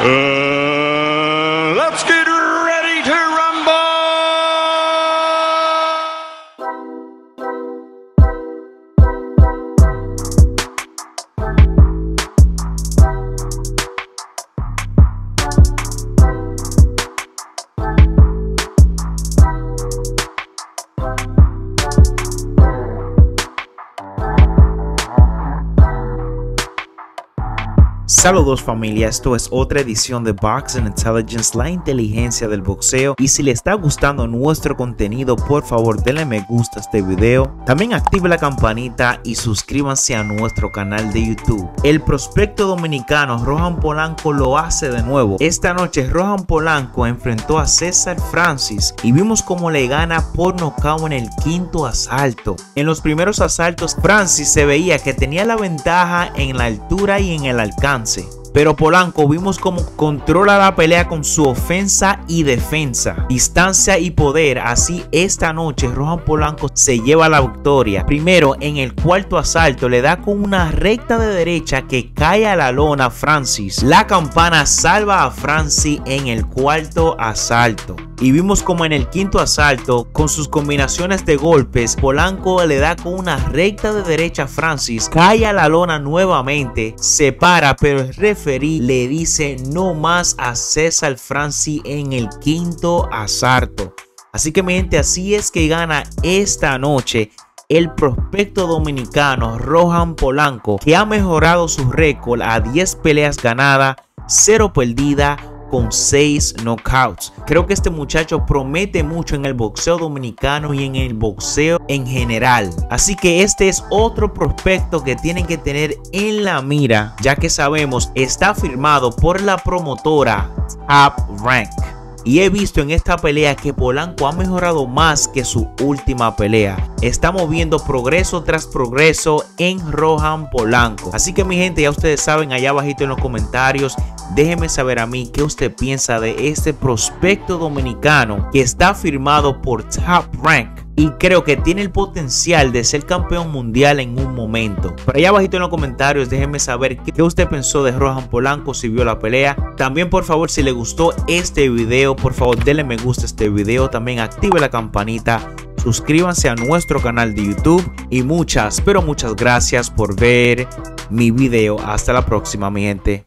Uh, Saludos familia, esto es otra edición de Boxing Intelligence, la inteligencia del boxeo. Y si le está gustando nuestro contenido por favor denle me gusta a este video, también active la campanita y suscríbanse a nuestro canal de YouTube. El prospecto dominicano Rohan Polanco lo hace de nuevo, esta noche Rohan Polanco enfrentó a César Francis y vimos cómo le gana por nocaut en el quinto asalto. En los primeros asaltos Francis se veía que tenía la ventaja en la altura y en el alcance Avance pero Polanco vimos cómo controla la pelea con su ofensa y defensa, distancia y poder. Así esta noche Rohan Polanco se lleva la victoria. Primero en el cuarto asalto le da con una recta de derecha que cae a la lona Francis. La campana salva a Francis en el cuarto asalto. Y vimos como en el quinto asalto, con sus combinaciones de golpes, Polanco le da con una recta de derecha a Francis, cae a la lona nuevamente, se para, pero el le dice no más a César Francis en el quinto asalto. Así que mi gente, así es que gana esta noche el prospecto dominicano Rohan Polanco, que ha mejorado su récord a 10 peleas ganadas, 0 perdidas, con 6 knockouts. Creo que este muchacho promete mucho en el boxeo dominicano y en el boxeo en general. Así que este es otro prospecto que tienen que tener en la mira, ya que sabemos está firmado por la promotora Top Rank. Y he visto en esta pelea que Polanco ha mejorado más que su última pelea. Estamos viendo progreso tras progreso en Rohan Polanco. Así que mi gente, ya ustedes saben, allá abajito en los comentarios, déjenme saber a mí qué usted piensa de este prospecto dominicano que está firmado por Top Rank y creo que tiene el potencial de ser campeón mundial en un momento. Por allá abajito en los comentarios déjenme saber qué usted pensó de Rohan Polanco si vio la pelea. También por favor si le gustó este video, por favor denle me gusta a este video. También active la campanita, suscríbanse a nuestro canal de YouTube y muchas, pero muchas gracias por ver mi video. Hasta la próxima mi gente.